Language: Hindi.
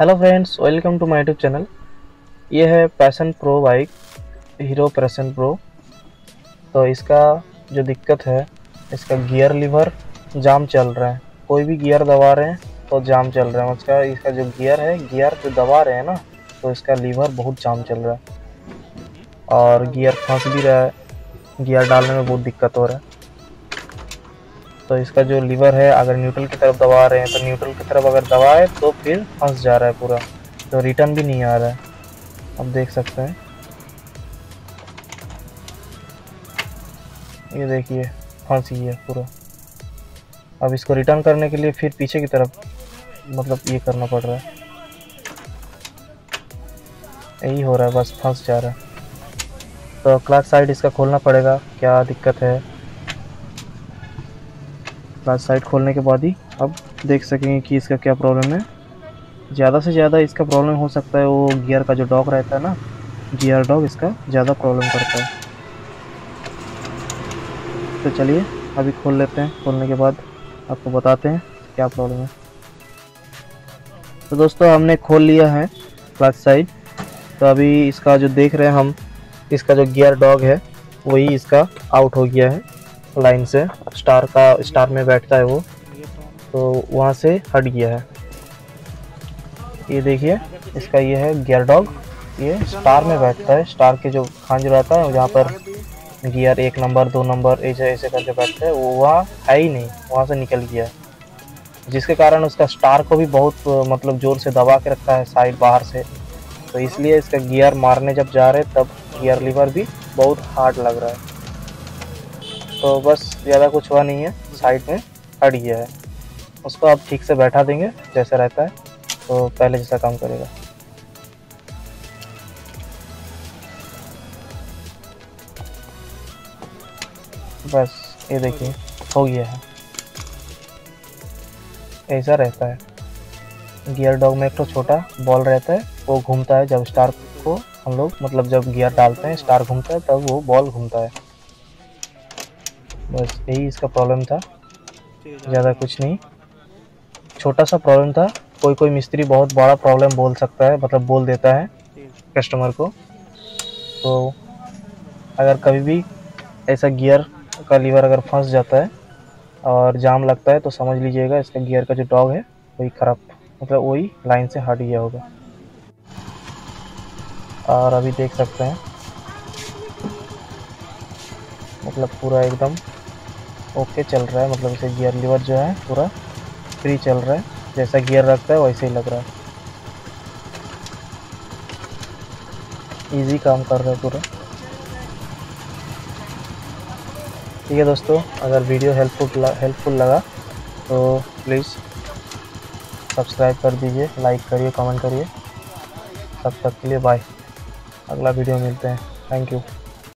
Hello friends welcome to my YouTube channel ये है Passion Pro bike Hero Passion Pro तो इसका जो दिक्कत है, इसका गियर लीवर जाम चल रहा है। कोई भी गियर दबा रहे हैं तो जाम चल रहा है। उसका इसका जो गियर है गियर जो दबा रहे हैं ना तो इसका लीवर बहुत जाम चल रहा है। और गियर फंस भी रहा है। गियर डालने में बहुत दिक्कत हो रहा है। तो इसका जो लीवर है, अगर न्यूट्रल की तरफ़ दबा रहे हैं तो न्यूट्रल की तरफ़ अगर दबाए तो फिर फंस जा रहा है पूरा। तो रिटर्न भी नहीं आ रहा है। अब देख सकते हैं। ये देखिए, फंस गई है पूरा। अब इसको रिटर्न करने के लिए फिर पीछे की तरफ़ मतलब ये करना पड़ रहा है। यही हो रहा है, बस फंस जा रहा है। तो क्लास साइड इसका खोलना पड़ेगा, क्या दिक्कत है? क्लास साइड खोलने के बाद ही अब देख सकेंगे कि इसका क्या प्रॉब्लम है। ज़्यादा से ज़्यादा इसका प्रॉब्लम हो सकता है, वो गियर का जो डॉग रहता है ना गियर डॉग इसका ज़्यादा प्रॉब्लम करता है। तो चलिए, अभी खोल लेते हैं। खोलने के बाद आपको बताते हैं क्या प्रॉब्लम है। तो दोस्तों, हमने खोल लिया है क्लास साइड तो अभी इसका जो देख रहे हैं हम, इसका जो गियर डॉग है, वही इसका आउट हो गया है। लाइन से, स्टार का, स्टार में बैठता है वो। तो वहाँ से हट गया है। ये देखिए, इसका ये है गियर डॉग। ये स्टार में बैठता है, स्टार के जो खांज रहता है, जहाँ पर गियर एक नंबर, दो नंबर, ऐसे ऐसे करके बैठते हैं, वो वहाँ है ही नहीं, वहाँ से निकल गया जिसके कारण उसका स्टार को भी बहुत मतलब ज़ोर से दबा के रखता है साइड, बाहर से। तो इसलिए इसका गियर मारने जब जा रहे तब गियर लीवर भी बहुत हार्ड लग रहा है। तो बस ज़्यादा कुछ हुआ नहीं है। साइड में हट गया है। उसको आप ठीक से बैठा देंगे, जैसे रहता है। तो पहले जैसा काम करेगा। बस, ये देखिए, हो गया है। ऐसा रहता है। गियर डॉग में एक तो छोटा बॉल रहता है, वो घूमता है जब स्टार को हम लोग मतलब जब गियर डालते हैं, स्टार घूमता है, तब वो बॉल घूमता है। बस यही इसका प्रॉब्लम था। ज़्यादा कुछ नहीं। छोटा सा प्रॉब्लम था। कोई कोई मिस्त्री बहुत बड़ा प्रॉब्लम बोल सकता है मतलब बोल देता है कस्टमर को। तो अगर कभी भी ऐसा गियर का लीवर अगर फंस जाता है और जाम लगता है तो समझ लीजिएगा इसका गियर का जो डॉग है वही ख़राब मतलब वही लाइन से हट गया होगा। और अभी देख सकते हैं मतलब पूरा एकदम ओके चल रहा है मतलब इसे गियर लीवर जो है, पूरा फ्री चल रहा है। जैसा गियर रखता है, वैसे ही लग रहा है। इजी काम कर रहा है पूरा। ठीक है दोस्तों, अगर वीडियो हेल्पफुल हेल्पफुल लगा तो प्लीज़ सब्सक्राइब कर दीजिए लाइक करिए कमेंट करिए। तब तक के लिए बाय अगला वीडियो मिलते हैं। Thank you